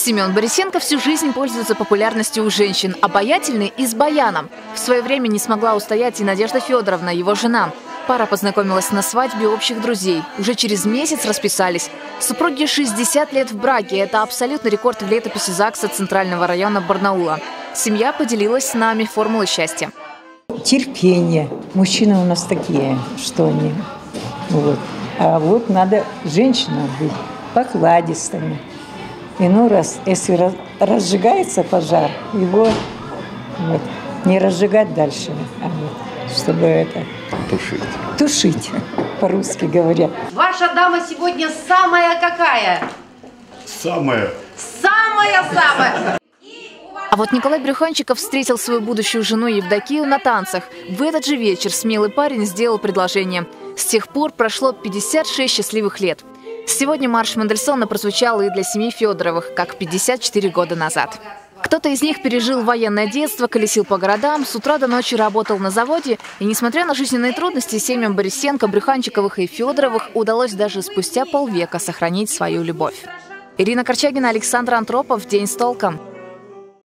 Семен Борисенко всю жизнь пользуется популярностью у женщин, обаятельный и с баяном. В свое время не смогла устоять и Надежда Федоровна, его жена. Пара познакомилась на свадьбе общих друзей. Уже через месяц расписались. Супруги 60 лет в браке. Это абсолютный рекорд в летописи ЗАГСа Центрального района Барнаула. Семья поделилась с нами формулой счастья. Терпение. Мужчины у нас такие, что они. Вот. А вот надо женщинам быть покладистыми. Иной раз, если разжигается пожар, его вот, не разжигать дальше, а вот, чтобы это... Тушить. Тушить, по-русски говоря. Ваша дама сегодня самая какая? Самая. Самая-самая. А вот Николай Брюханчиков встретил свою будущую жену Евдокию на танцах. В этот же вечер смелый парень сделал предложение. С тех пор прошло 56 счастливых лет. Сегодня марш Мендельсона прозвучал и для семьи Федоровых, как 54 года назад. Кто-то из них пережил военное детство, колесил по городам, с утра до ночи работал на заводе, и несмотря на жизненные трудности, семьям Борисенко, Брюханчиковых и Федоровых удалось даже спустя полвека сохранить свою любовь. Ирина Корчагина, Александр Антропов. День с толком.